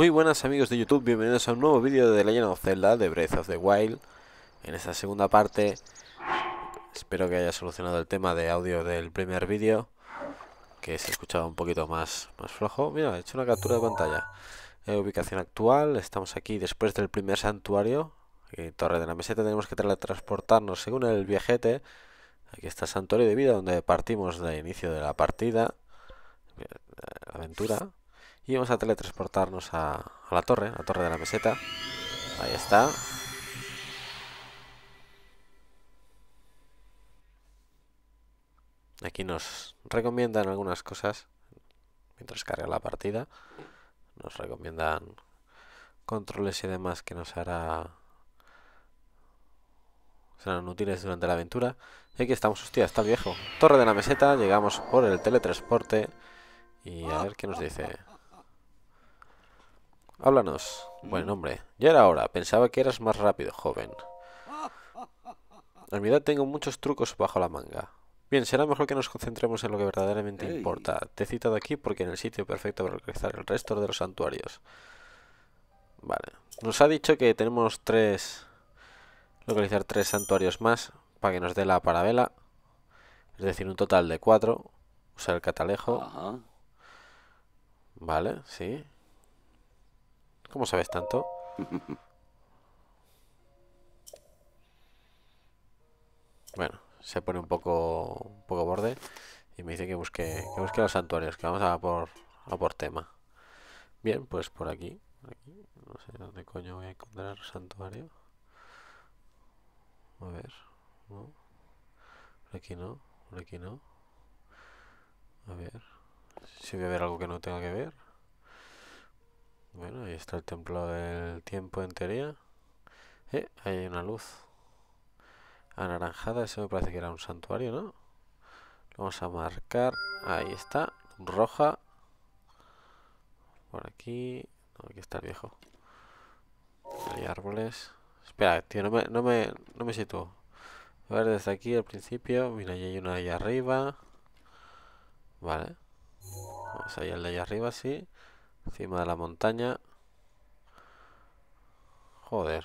Muy buenas amigos de YouTube, bienvenidos a un nuevo vídeo de Legend of Zelda de Breath of the Wild. En esta segunda parte Espero que haya solucionado el tema de audio del primer vídeo Que se escuchaba un poquito más, más flojo. Mira, he hecho una captura de pantalla. Eh, Ubicación actual, estamos aquí después del primer santuario. En Torre de la Meseta tenemos que teletransportarnos según el viajete. Aquí está el santuario de vida donde partimos de inicio de la partida. La aventura y vamos a teletransportarnos a, la torre, la torre de la meseta. Ahí está. Aquí nos recomiendan algunas cosas mientras carga la partida. Nos recomiendan controles y demás que nos hará serán útiles durante la aventura. Aquí estamos, hostia, está viejo. Torre de la meseta, llegamos por el teletransporte y a ver qué nos dice. Háblanos. Buen hombre. Ya era hora. Pensaba que eras más rápido, joven. En mi edad tengo muchos trucos bajo la manga. Bien, será mejor que nos concentremos en lo que verdaderamente importa. Te he citado aquí porque en el sitio perfecto para localizar el resto de los santuarios. Vale. Nos ha dicho que tenemos tres... Localizar tres santuarios más para que nos dé la parabela. Es decir, un total de cuatro. Usar el catalejo. Vale, sí. ¿Cómo sabes tanto? Bueno, se pone un poco un poco borde y me dice que busque que busque los santuarios, que vamos a por a por tema. Bien, pues por aquí, no sé dónde coño voy a encontrar santuario. A ver. Por aquí no, por aquí no. A ver, si voy a ver algo que no tenga que ver. Bueno, ahí está el templo del tiempo en teoría. Eh, hay una luz anaranjada, eso me parece que era un santuario, ¿no? Lo vamos a marcar, ahí está, roja. Por aquí, aquí está el viejo. Hay árboles. Espera, tío, no me, no me, no me sitúo. A ver, desde aquí al principio, mira, ahí hay una ahí arriba. Vale. Vamos allá al de allá arriba, sí. Encima de la montaña. Joder.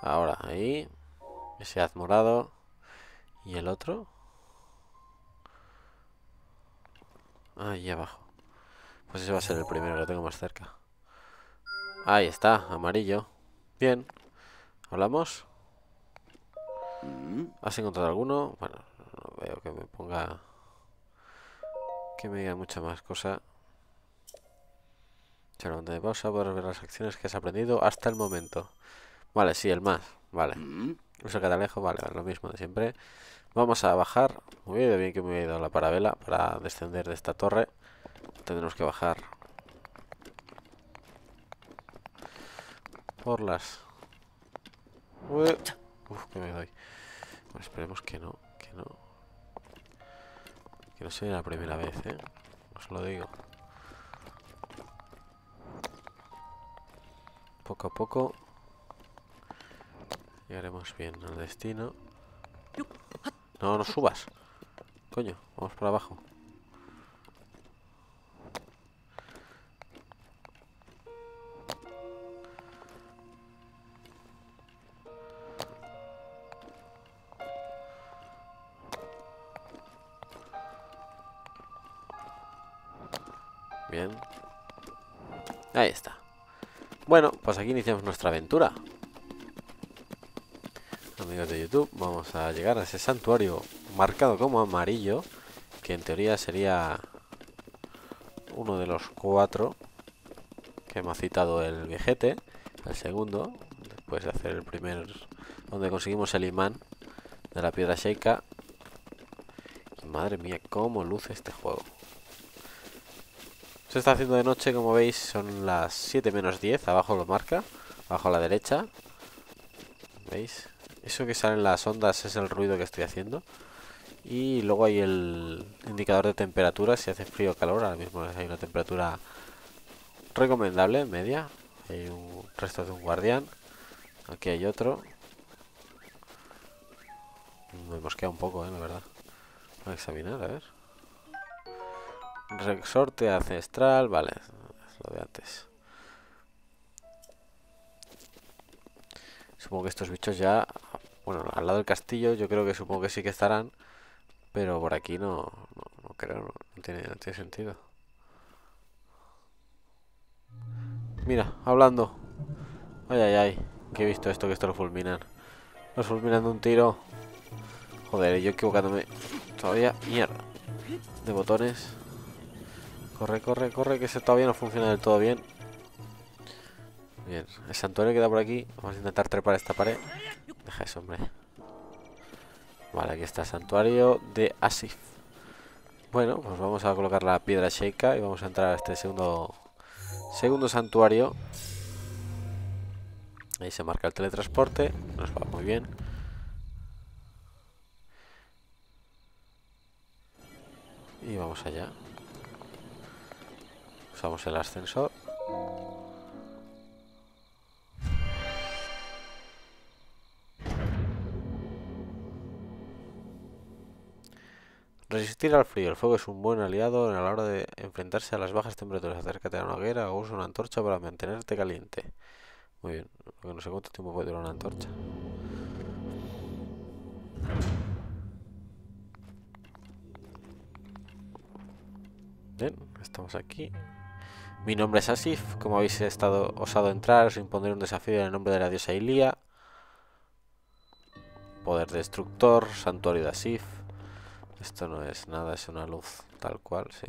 Ahora, ahí. Ese haz morado. ¿Y el otro? Ahí abajo. Pues ese va a ser el primero, lo tengo más cerca. Ahí está, amarillo. Bien. ¿Hablamos? ¿Has encontrado alguno? Bueno, no veo que me ponga... Que me diga mucha más cosa. Donde de pausa para ver las acciones que has aprendido hasta el momento. Vale, sí, el más. Vale. Mm. Uso catalejo, vale, lo mismo de siempre. Vamos a bajar. Muy bien, bien que me he ido la parabela para descender de esta torre. Tendremos que bajar por las... Uf, que me doy. Bueno, esperemos que no, que no. Que no sea la primera vez, ¿eh? Os lo digo. Poco a poco llegaremos bien al destino. No, no subas. Coño, vamos para abajo. Bien. Ahí está. Bueno, pues aquí iniciamos nuestra aventura. Amigos de YouTube, vamos a llegar a ese santuario marcado como amarillo, que en teoría sería uno de los cuatro que ha citado el viejete, el segundo, después de hacer el primer, donde conseguimos el imán de la piedra Sheikah. Madre mía, cómo luce este juego. Se está haciendo de noche, como veis, son las 7 menos 10, abajo lo marca, abajo a la derecha. ¿Veis? Eso que salen las ondas es el ruido que estoy haciendo. Y luego hay el indicador de temperatura, si hace frío o calor, ahora mismo hay una temperatura recomendable, media. Hay un resto de un guardián. Aquí hay otro. Me mosquea un poco, eh, la verdad. Voy a examinar, a ver resorte ancestral, vale, es lo de antes. Supongo que estos bichos ya, bueno, al lado del castillo yo creo que supongo que sí que estarán, pero por aquí no, no, creo, no, tiene, no tiene sentido. Mira, hablando. Ay, ay, ay, que he visto esto, que esto lo fulminan. Los fulminan de un tiro. Joder, yo equivocándome todavía. Mierda. De botones. Corre, corre, corre, que ese todavía no funciona del todo bien. Bien, el santuario queda por aquí. Vamos a intentar trepar esta pared. Deja eso, hombre. Vale, aquí está el santuario de Asif. Bueno, pues vamos a colocar la piedra Sheikah y vamos a entrar a este segundo segundo santuario. Ahí se marca el teletransporte. Nos va muy bien. Y vamos allá. Usamos el ascensor. Resistir al frío. El fuego es un buen aliado a la hora de enfrentarse a las bajas temperaturas. Acércate a una hoguera o usa una antorcha para mantenerte caliente. Muy bien. no sé cuánto tiempo puede durar una antorcha. Bien, estamos aquí. Mi nombre es Asif. Como habéis estado osado entrar, os impondré un desafío en el nombre de la diosa Ilia. Poder destructor, santuario de Asif. Esto no es nada, es una luz tal cual, sí.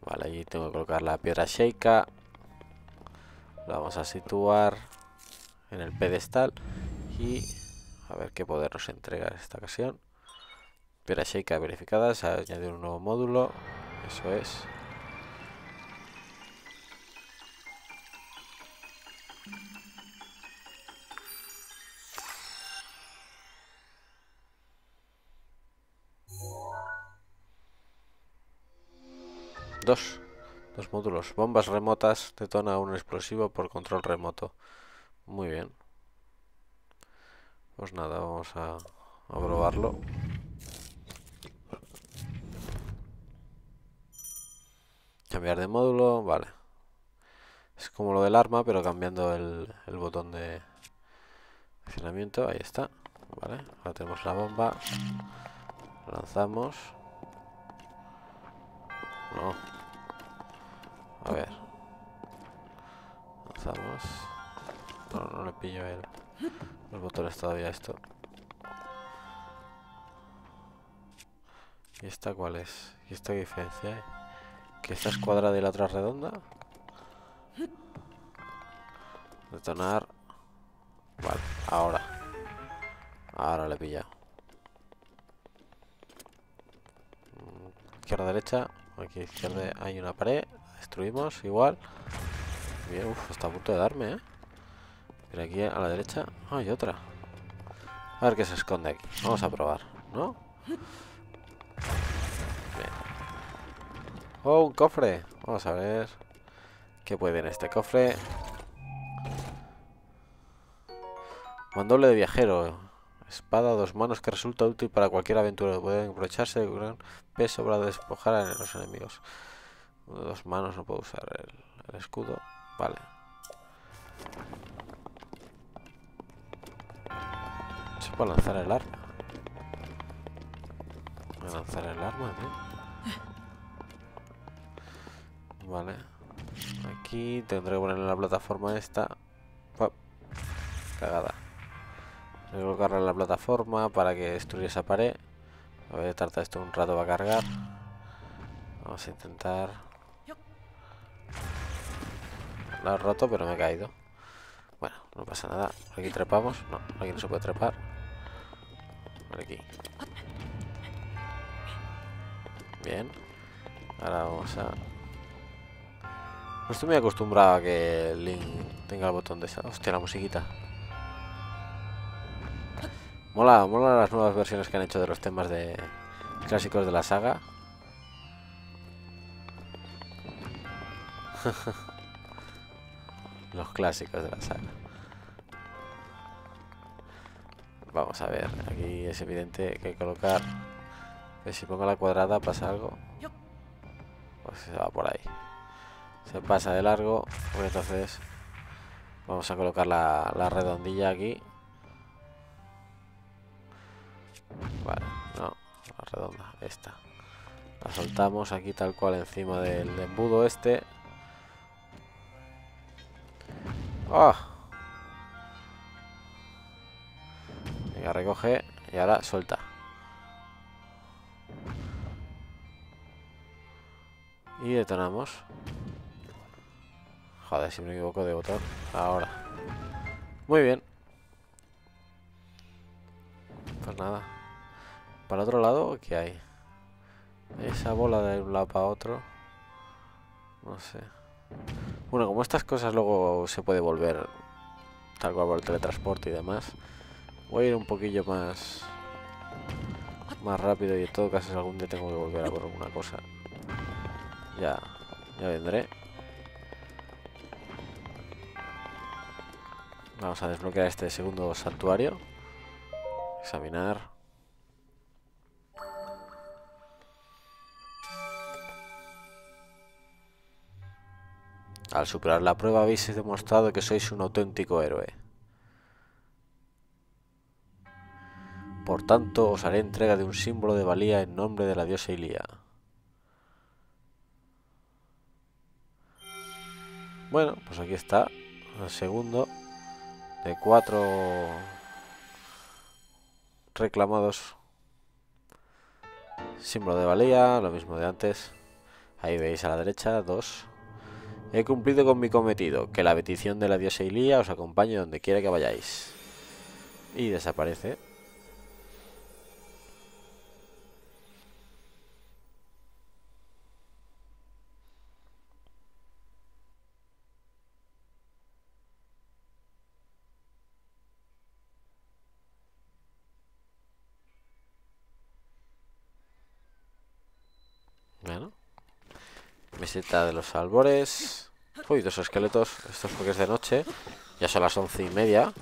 Vale, allí tengo que colocar la piedra Sheikah. La vamos a situar en el pedestal. Y a ver qué poder nos entrega en esta ocasión. Piedra Sheikah verificada, se ha añadido un nuevo módulo. Eso es. Dos. Dos módulos. Bombas remotas. Detona un explosivo por control remoto. Muy bien. Pues nada, vamos a, probarlo. Cambiar de módulo, vale. Es como lo del arma, pero cambiando el, el botón de accionamiento. Ahí está. Vale, ahora tenemos la bomba. Lanzamos. No, a ver. Lanzamos. No, no le pillo el, los botones todavía esto. ¿Y esta cuál es? ¿Y esta qué diferencia hay? ¿Que esta es cuadrada y la otra redonda? Detonar. Vale, ahora. Ahora le he pillado. Izquierda, derecha. Aquí izquierda hay una pared. Destruimos igual. Bien, uff, está a punto de darme, ¿eh? Pero aquí a la derecha hay otra. A ver qué se esconde aquí. Vamos a probar, ¿no? Bien. Oh, un cofre. Vamos a ver qué puede en este cofre. Mandoble de viajero. Espada dos manos que resulta útil para cualquier aventura. Pueden aprovecharse de gran peso para despojar a los enemigos dos manos no puedo usar el, escudo. Vale. Se puede lanzar el arma. Voy a lanzar el arma, Vale. Aquí tendré que ponerle la plataforma esta. Cagada. Voy a colocarle la plataforma para que destruya esa pared. Voy a tardar esto un rato para cargar. Vamos a intentar la he roto, pero me he caído. Bueno, no pasa nada. Aquí trepamos. No, aquí no se puede trepar. Por aquí. Bien. Ahora vamos a... No estoy muy acostumbrado a que Link tenga el botón de esa... Hostia, la musiquita. Mola, mola las nuevas versiones que han hecho de los temas de clásicos de la saga. Los clásicos de la saga. Vamos a ver, aquí es evidente que colocar... Que si pongo la cuadrada pasa algo. Pues se va por ahí. Se pasa de largo, pues entonces Vamos a colocar la redondilla aquí. Esta. La soltamos aquí tal cual encima del embudo este. ¡Ah! Venga, recoge y ahora suelta. Y detonamos. Joder, si me equivoco de botón. Ahora. Muy bien. Pues nada. Para otro lado, ¿qué hay? Esa bola de un lado para otro. No sé. Bueno, como estas cosas luego se puede volver tal cual por el teletransporte y demás. Voy a ir un poquillo más más rápido y en todo caso algún día tengo que volver a por alguna cosa. Ya, ya vendré. Vamos a desbloquear este segundo santuario. Examinar. Al superar la prueba habéis demostrado que sois un auténtico héroe. Por tanto, os haré entrega de un símbolo de valía en nombre de la diosa Ilía. Bueno, pues aquí está el segundo de cuatro reclamados. Símbolo de valía, lo mismo de antes. Ahí veis a la derecha, dos. He cumplido con mi cometido, que la petición de la diosa Ilía os acompañe donde quiera que vayáis. Y desaparece. Bueno. Visita de los albores. Uy, dos esqueletos. Esto es porque es de noche. Ya son las once y media.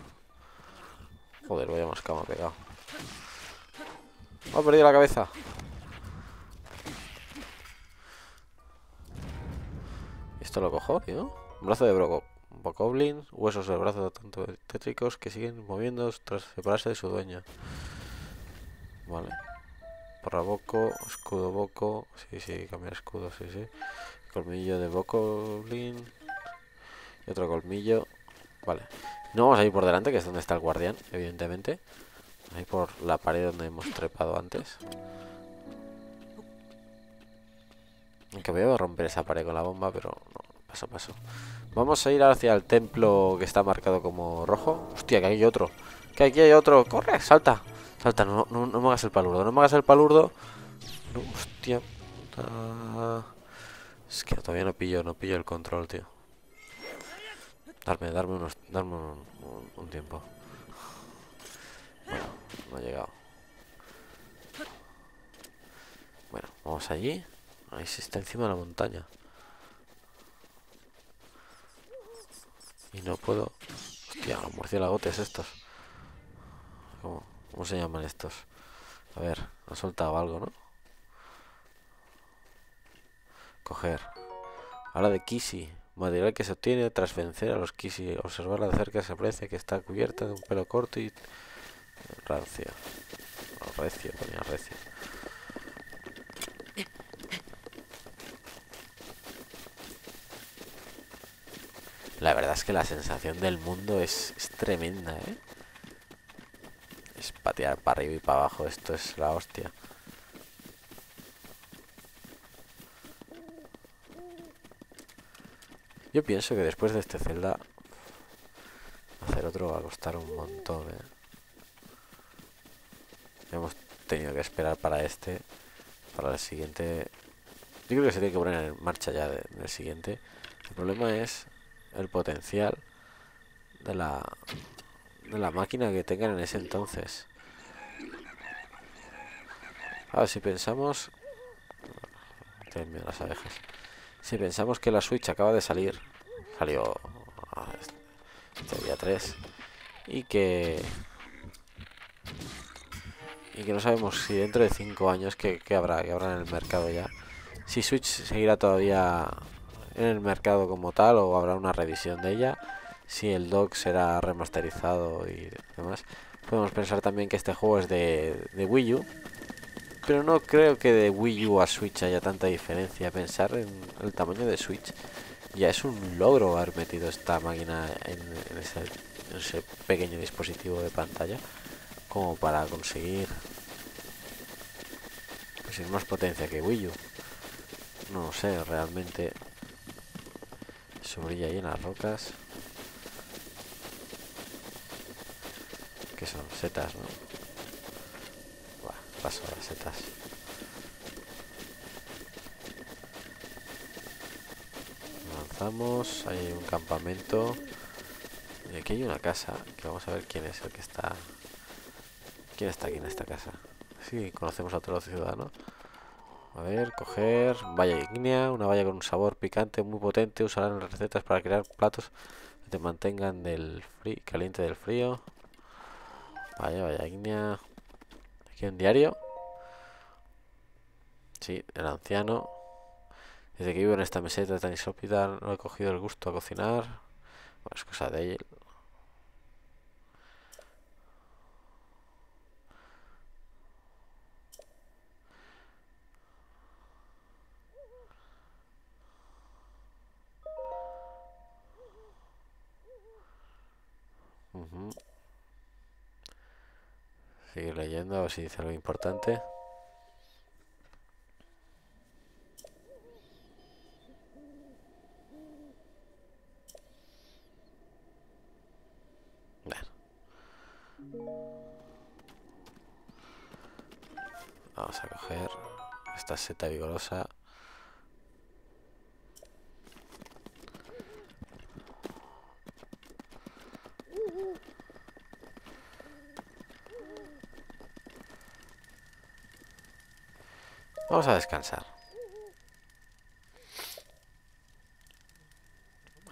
Joder, vaya más cama pegado. Oh, he perdido la cabeza. Esto lo cojo, tío. brazo de broco. Bokoblin, huesos del brazo tanto tétricos que siguen moviendo tras separarse de su dueño. Vale. Porra boco, escudo boco. Sí, sí, cambiar escudo, sí, sí. Colmillo de bokoblin. Y otro colmillo. Vale. No vamos a ir por delante, que es donde está el guardián, evidentemente. Ahí por la pared donde hemos trepado antes. Aunque voy a romper esa pared con la bomba, pero no, paso, paso. Vamos a ir hacia el templo que está marcado como rojo. Hostia, que hay otro. Que aquí hay otro. ¡Corre! ¡Salta! Salta, no, no, no me hagas el palurdo. No me hagas el palurdo. hostia. Es que todavía no pillo, no pillo el control, tío. Darme, darme unos, darme un, tiempo. Bueno, no ha llegado. Bueno, vamos allí. Ahí se está encima de la montaña. Y no puedo... Hostia, los murciélagotes estos. ¿Cómo, ¿Cómo se llaman estos? A ver, ha soltado algo, ¿no? Coger. Ahora de Kisi. Material que se obtiene tras vencer a los Kisi. Observarla de cerca se aprecia que está cubierta de un pelo corto y... Rancio. recio, ponía recio. La verdad es que la sensación del mundo es, tremenda, ¿eh? Patear para arriba y para abajo, esto es la hostia. Yo pienso que después de este Zelda hacer otro va a costar un montón, ¿eh? Hemos tenido que esperar para este, para el siguiente. Yo creo que se tiene que poner en marcha ya del siguiente. El problema es el potencial de la de la máquina que tengan en ese entonces. Ahora, si pensamos... las abejas. Si pensamos que la Switch acaba de salir, salió este día 3, y que... Y que no sabemos si dentro de 5 años que, habrá, que habrá en el mercado ya. Si Switch seguirá todavía en el mercado como tal o habrá una revisión de ella. si el dock será remasterizado y demás. Podemos pensar también que este juego es de, de Wii U. Pero no creo que de Wii U a Switch haya tanta diferencia. Pensar en el tamaño de Switch ya es un logro haber metido esta máquina en, ese, pequeño dispositivo de pantalla como para conseguir pues, más potencia que Wii U. No sé, realmente se brilla ahí en las rocas. Que son setas, ¿no? Paso las setas. Avanzamos, hay un campamento. Y aquí hay una casa, que vamos a ver quién es el que está... ¿Quién está aquí en esta casa? Sí, conocemos a todos los ciudadanos. A ver, coger valla ígnea, una valla con un sabor picante muy potente. Usarán las recetas para crear platos que te mantengan del frío, caliente del frío. Vaya, vaya ígnea. Aquí un diario. Sí, el anciano. Desde que vivo en esta meseta tan insópida no he cogido el gusto a cocinar. Bueno, es cosa de él. Si dice algo importante. Vamos a coger esta seta vigorosa. Vamos a descansar.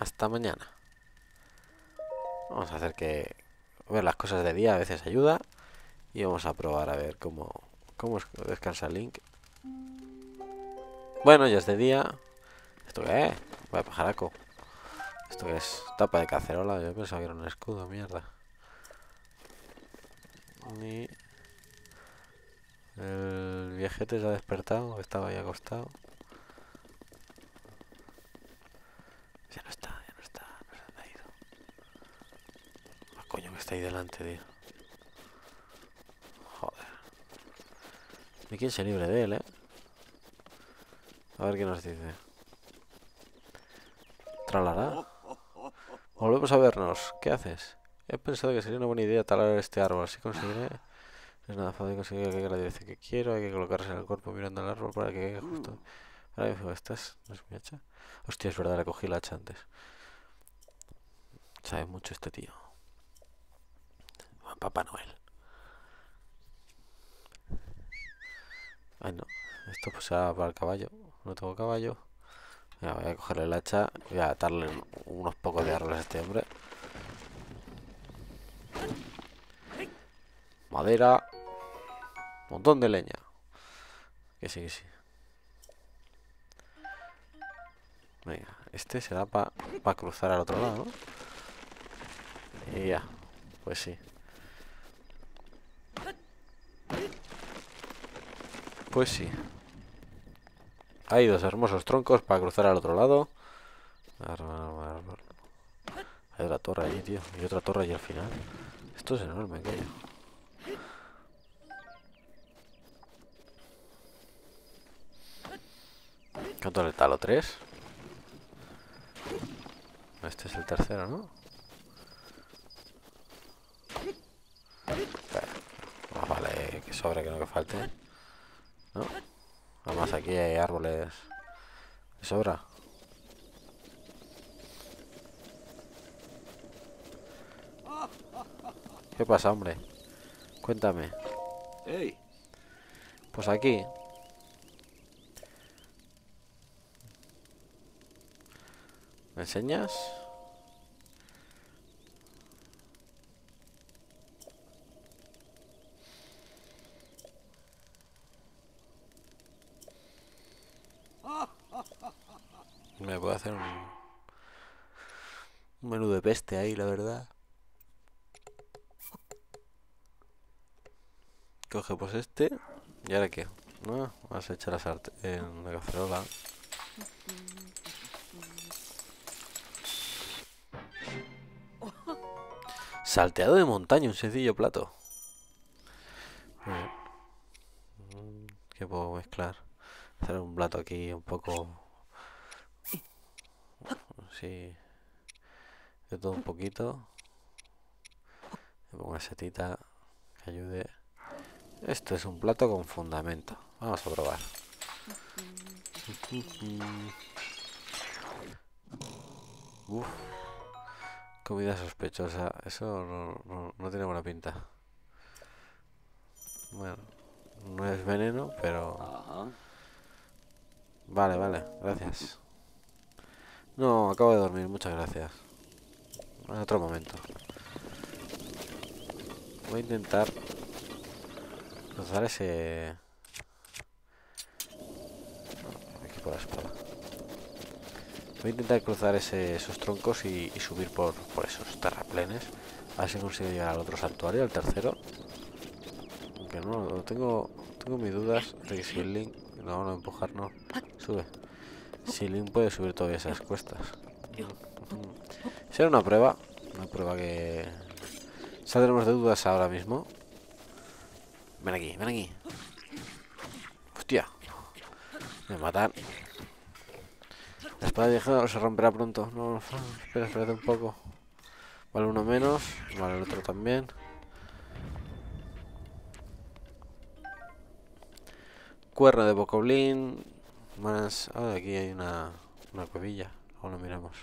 Hasta mañana. Vamos a hacer que ver las cosas de día a veces ayuda. Y vamos a probar a ver cómo, cómo descansa Link. Bueno, ya es de día. ¿Esto qué es? Voy a pajaraco. ¿Esto qué es? Tapa de cacerola. Yo pensaba que era un escudo, mierda. Ni... El viajete se ha despertado, estaba ahí acostado. Ya no está, ya no está, no se ha ido. Ah, coño que está ahí delante, tío. Joder. ¿Y quién se libre de él, eh? A ver qué nos dice. Tralará. Volvemos a vernos. ¿Qué haces? He pensado que sería una buena idea talar este árbol, así conseguiré... Es nada fácil conseguir que la dirección que quiero. Hay que colocarse en el cuerpo mirando al árbol para que quede justo. Ahora mismo estás. ¿No es mi hacha? Hostia, es verdad, le cogí la hacha antes. Sabe mucho este tío. Papá Noel. Ay, no. Esto pues será para el caballo. No tengo caballo. voy a cogerle el hacha y voy a atarle unos pocos de árboles a este hombre. Madera. Montón de leña. Que sí, que sí. Venga, este será para pa cruzar al otro lado, ¿no? Y ya, pues sí. Pues sí. Hay dos hermosos troncos para cruzar al otro lado. Hay otra torre allí, tío. Y otra torre allí al final. Esto es enorme, aquello. ¿Cuánto le talo? ¿Tres? Este es el tercero, ¿no? Ah, vale, que sobre, que no que falte. ¿No? Además aquí hay árboles de sobra. ¿Qué pasa, hombre? Cuéntame. Pues aquí ¿Me enseñas? Me puedo hacer un... Un menú de peste ahí, la verdad. Coge pues este. ¿Y ahora qué? No, vas a echar la sartén en la cacerola. Salteado de montaña, un sencillo plato. ¿Qué puedo mezclar? Hacer un plato aquí un poco... Sí. De todo un poquito. Le pongo una setita que ayude. Esto es un plato con fundamento. Vamos a probar. Uf. Comida sospechosa. Eso no, tiene buena pinta. Bueno, no es veneno, pero... Vale, vale, gracias. No, acabo de dormir, muchas gracias. En otro momento. Voy a intentar cruzar ese... Aquí por la espada. Voy a intentar cruzar esos troncos y, subir por, esos terraplenes. A ver si consigo llegar al otro santuario, al tercero. Aunque no, tengo, tengo mis dudas de que si el Link... No, no, empujar no. Sube. Si Link puede subir todavía esas cuestas. Será una prueba. Una prueba que... Saldremos de dudas ahora mismo. Ven aquí, ven aquí. Hostia. Me matan. Espada vieja se romperá pronto. No, espera, espérate un poco. Vale, uno menos. Vale, el otro también. Cuerno de bocoblin. Más... Ah, aquí hay una, una cuevilla. Luego lo miramos.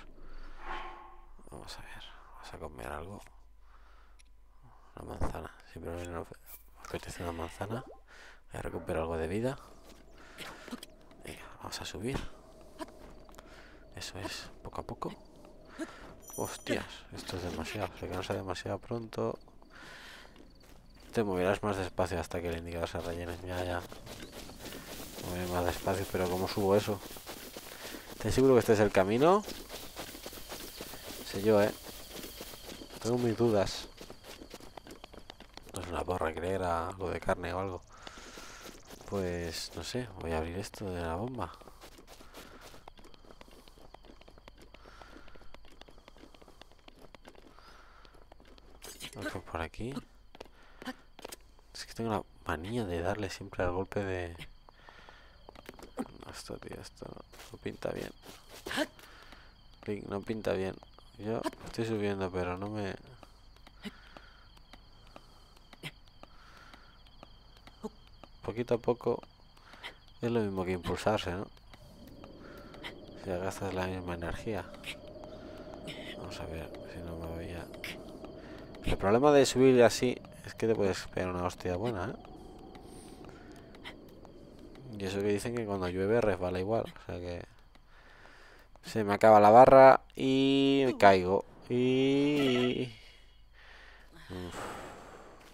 Vamos a ver. Vamos a comer algo. Una manzana. Siempre me apetece una manzana. Voy a recuperar algo de vida. Vamos a subir. Eso es, poco a poco. Hostias, esto es demasiado. Demasiado pronto. Te moverás más despacio hasta que el indicador se rellene. Ya, ya. Moveré más despacio, pero ¿cómo subo eso? ¿Estás seguro que este es el camino? Sé yo, ¿eh? Tengo mis dudas. No es una porra creer algo de carne o algo. Pues, no sé, voy a abrir esto de la bomba. Aquí. Es que tengo la manía de darle siempre al golpe de... esto, tío, esto no pinta bien. No pinta bien. Yo estoy subiendo, pero no me... Poquito a poco es lo mismo que impulsarse, ¿no? Si gastas la misma energía. Vamos a ver si no me voy a... El problema de subir así es que te puedes pegar una hostia buena, ¿eh? Y eso que dicen que cuando llueve resbala igual, o sea que... Se me acaba la barra y me caigo. Y...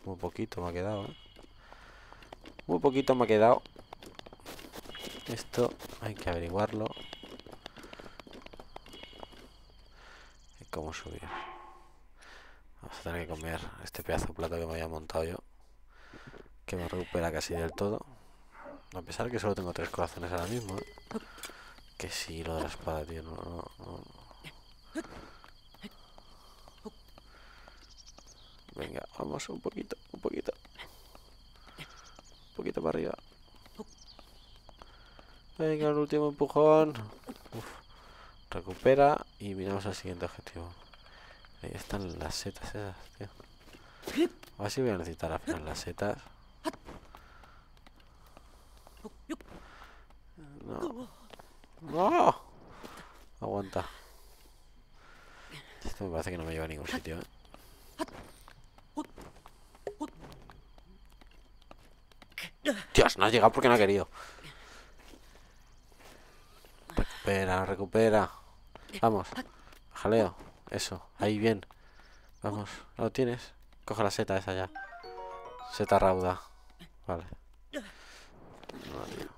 muy poquito me ha quedado, ¿eh? Muy poquito me ha quedado. Esto hay que averiguarlo. ¿Cómo subir? Vamos a tener que comer este pedazo de plato que me había montado yo. Que me recupera casi del todo. A pesar de que solo tengo tres corazones ahora mismo. ¿eh? Que sí, lo de la espada, tío. No, Venga, vamos un poquito, un poquito. Un poquito para arriba. Venga, el último empujón. Recupera y miramos al siguiente objetivo. Ahí están las setas esas, tío. A ver si voy a necesitar al final las setas. No. ¡No! Aguanta. Esto me parece que no me lleva a ningún sitio, ¿eh? Dios, no ha llegado porque no ha querido. Recupera, recupera. Vamos. Jaleo. Eso, ahí bien. Vamos, ¿lo tienes? Coge la seta esa ya. Seta rauda. Vale. vale.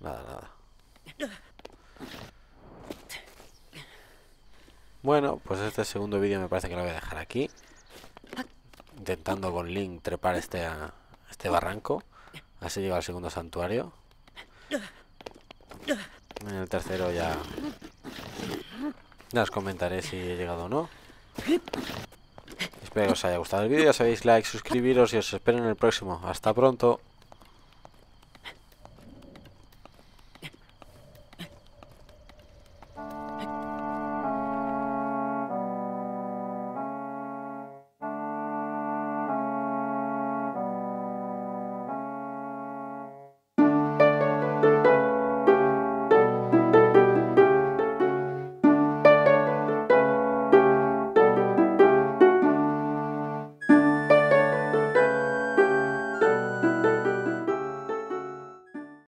Nada, nada. Bueno, pues este segundo vídeo me parece que lo voy a dejar aquí. Intentando con Link trepar este, este barranco. Así llega al segundo santuario. En el tercero ya... Ya os comentaré si he llegado o no. Espero que os haya gustado el vídeo. Sabéis, like, suscribiros y os espero en el próximo. Hasta pronto.